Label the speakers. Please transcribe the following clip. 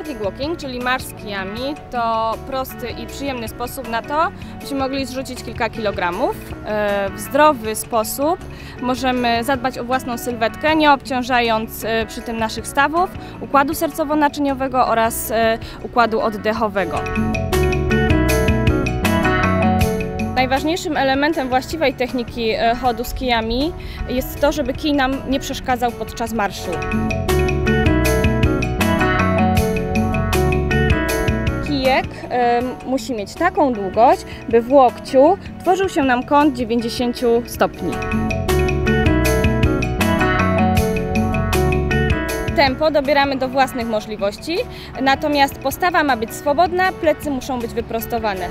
Speaker 1: Nordic Walking, czyli marsz z kijami, to prosty i przyjemny sposób na to, byśmy mogli zrzucić kilka kilogramów. E, W zdrowy sposób możemy zadbać o własną sylwetkę, nie obciążając e, przy tym naszych stawów, układu sercowo-naczyniowego oraz e, układu oddechowego. Najważniejszym elementem właściwej techniki chodu z kijami jest to, żeby kij nam nie przeszkadzał podczas marszu. Musi mieć taką długość, by w łokciu tworzył się nam kąt 90 stopni. Tempo dobieramy do własnych możliwości, natomiast postawa ma być swobodna, plecy muszą być wyprostowane.